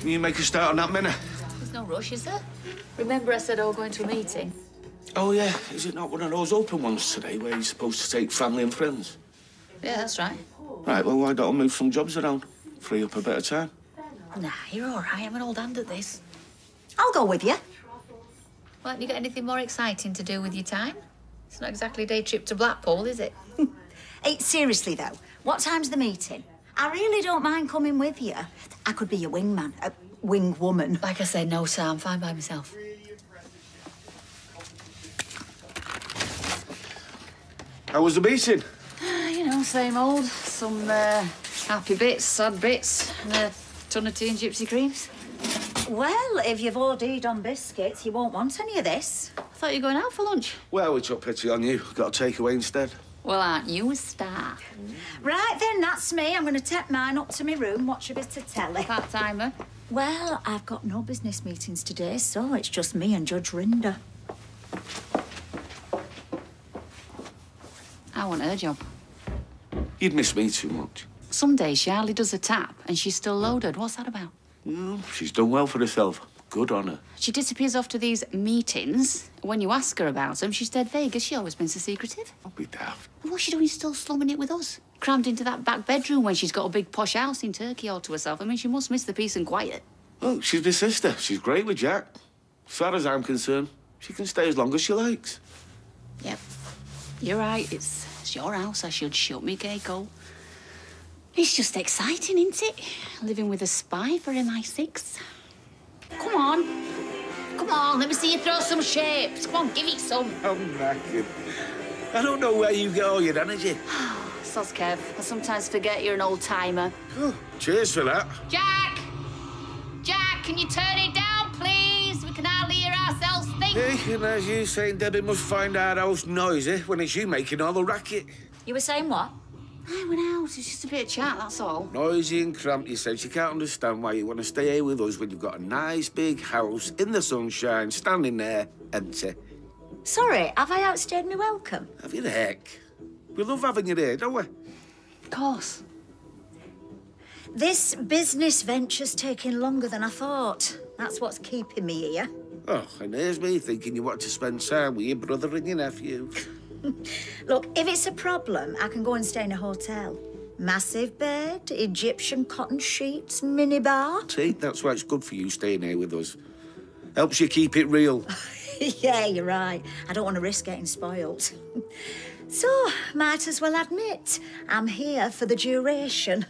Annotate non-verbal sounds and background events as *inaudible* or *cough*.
Can you make a start on that minute? There's no rush, is there? Remember I said I was going to a meeting? Oh, yeah. Is it not one of those open ones today where you're supposed to take family and friends? Yeah, that's right. Right, well, why don't I move some jobs around? Free up a bit of time. Nah, you're all right. I'm an old hand at this. I'll go with you. Well, have you got anything more exciting to do with your time? It's not exactly a day trip to Blackpool, is it? *laughs* Hey, seriously though, what time's the meeting? I really don't mind coming with you. I could be your wingman, a wing woman. Like I said, no, sir. I'm fine by myself. How was the meeting? *sighs* You know, same old. Some uh, happy bits, sad bits, and a ton of tea and gypsy creams. Well, if you've OD'd on biscuits, you won't want any of this. I thought you were going out for lunch. Well, we took pity on you. Got a takeaway instead. Well, aren't you a star? Right then, that's me. I'm going to take mine up to my room, watch a bit of telly. Part timer. Well, I've got no business meetings today, so it's just me and Judge Rinder. I want her job. You'd miss me too much. Some days she hardly does a tap, and she's still loaded. What's that about? Well, she's done well for herself. Good on her. She disappears off to these meetings. When you ask her about them, she's dead vague. Has she always been so secretive? Don't be daft. What's she doing still slumming it with us? Crammed into that back bedroom when she's got a big posh house in Turkey all to herself. I mean, she must miss the peace and quiet. Oh, she's my sister. She's great with Jack. As far as I'm concerned, she can stay as long as she likes. Yep. You're right. It's, it's your house. I should shut me gay. It's just exciting, isn't it? Living with a spy for MI6. Come on. Come on, let me see you throw some shapes. Come on, give it some. Oh, I'm knackered. I don't know where you get all your energy. *sighs* Sos Kev, I sometimes forget you're an old timer. Oh, cheers for that. Jack! Jack, can you turn it down, please? We can hardly hear ourselves think. Hey, and as you saying, Debbie must find our house noisy when it's you making all the racket. You were saying what? I went out. It's just a bit of chat, that's all. Noisy and cramped, you said. She can't understand why you want to stay here with us when you've got a nice big house in the sunshine, standing there, empty. Sorry, have I outstayed my welcome? Have you the heck? We love having you here, don't we? Of course. This business venture's taking longer than I thought. That's what's keeping me here. Oh, and here's me thinking you want to spend time with your brother and your nephew. Look, if it's a problem, I can go and stay in a hotel. Massive bed, Egyptian cotton sheets, minibar. See, that's why it's good for you staying here with us. Helps you keep it real. *laughs* yeah, you're right. I don't want to risk getting spoilt. *laughs* so, might as well admit, I'm here for the duration.